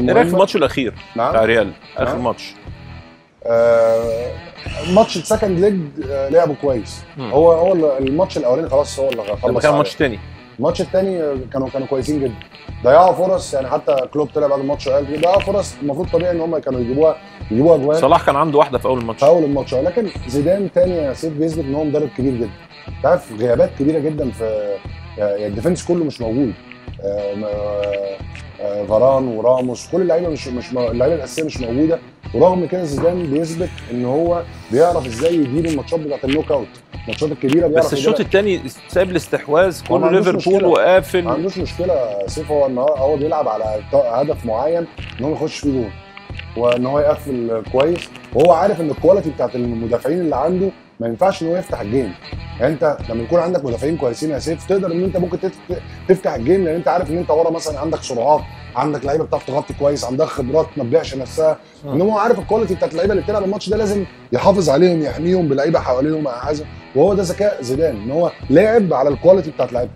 إيه رايك في الماتش الاخير بتاع نعم ريال آخر نعم. ماتش. آه، ماتش ال second leg آه، لعبه كويس. مم. هو هو ال- الماتش الأولاني خلاص هو اللي خلص كان. ماتش تاني الماتش الثاني كانوا كانوا كويسين جدا. ضيعوا فرص يعني حتى كلوب طلع بعد الماتش قال ضيعوا فرص. المفروض طبيعي إن هم كانوا يجيبوها يجيبوها جوان. صلاح كان عنده واحدة في أول الماتش. في أول الماتش. لكن زيدان تاني يا سيف بيثبت إن هو مدرب كبير جدا. انت عارف غيابات كبيرة جدا في يعني ال defense كله مش موجود. آه، آه، آه، فاران وراموس كل اللعيبة مش مش اللعيبة الأساسية مش موجودة. ورغم كده زيدان بيثبت إن هو بيعرف إزاي يدير الماتشات بتاعت ال knockout. الماتشات الكبيرة بيعرف بس الشوط. الثاني ساب الاستحواذ كله ليفربول مشكلة. ما وقافل عندوش مشكلة سيف هو إن هو بيلعب على هدف معين إن هو يخش فيه جول وان هو يقفل كويس. وهو عارف إن ال quality بتاعت المدافعين اللي عنده ما ينفعش إن هو يفتح ال game. يعني أنت لما يكون عندك مدافعين كويسين يا سيف تقدر إن أنت ممكن تف- تفتح ال game لأن أنت عارف إن أنت ورا مثلا عندك سرعات عندك لعيبة بتعرف تغطي كويس عندها خبرات ما تبيعش نفسها. مم. إن هو عارف ال quality بتاعت اللعيبة اللي بتلعب الماتش ده لازم يحافظ عليهم يحميهم بلعيبة حواليهم عايزه وهو ده ذكاء زيدان إن هو لاعب على ال quality بتاعت لعيبته.